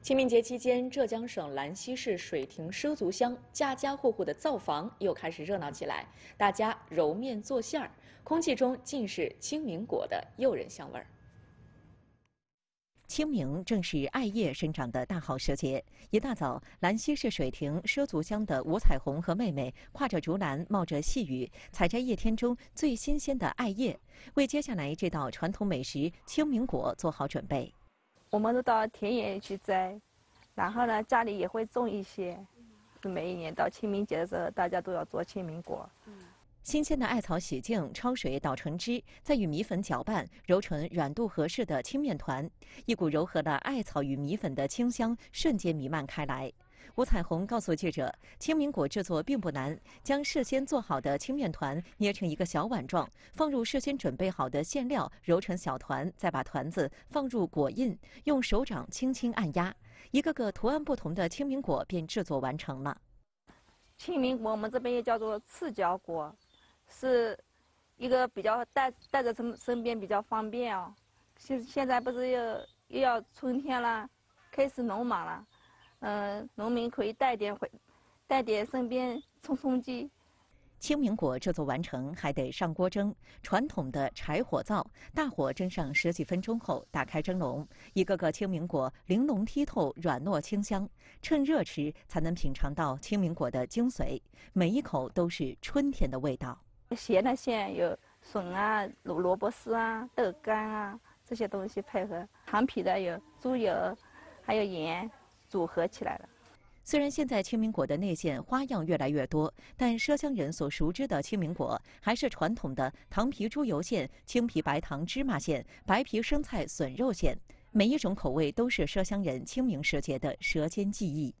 清明节期间，浙江省兰溪市水亭畲族乡家家户户的灶房又开始热闹起来，大家揉面做馅儿，空气中尽是清明果的诱人香味儿。清明正是艾叶生长的大好时节。一大早，兰溪市水亭畲族乡的吴彩虹和妹妹挎着竹篮，冒着细雨，采摘一天中最新鲜的艾叶，为接下来这道传统美食清明果做好准备。我们都到田野里去摘，然后呢，家里也会种一些。每一年到清明节的时候，大家都要做清明果。新鲜的艾草洗净，焯水捣成汁，再与米粉搅拌，揉成软度合适的青面团。一股柔和的艾草与米粉的清香瞬间弥漫开来。吴彩虹告诉记者，清明果制作并不难，将事先做好的青面团捏成一个小碗状，放入事先准备好的馅料，揉成小团，再把团子放入果印，用手掌轻轻按压，一个个图案不同的清明果便制作完成了。清明果我们这边也叫做赤脚果。是一个比较带带着身身边比较方便哦。现现在不是又又要春天了，开始农忙了，嗯，农民可以带点回，带点身边充充饥。清明果制作完成还得上锅蒸，传统的柴火灶，大火蒸上十几分钟后，打开蒸笼，一个个清明果玲珑剔透，软糯清香，趁热吃才能品尝到清明果的精髓，每一口都是春天的味道。咸的馅有笋啊、萝萝卜丝啊、豆干啊这些东西配合，糖皮的有猪油，还有盐组合起来了。虽然现在清明果的内馅花样越来越多，但麝香人所熟知的清明果还是传统的糖皮猪油馅、青皮白糖芝麻馅、白皮生菜笋肉馅，每一种口味都是麝香人清明时节的舌尖记忆。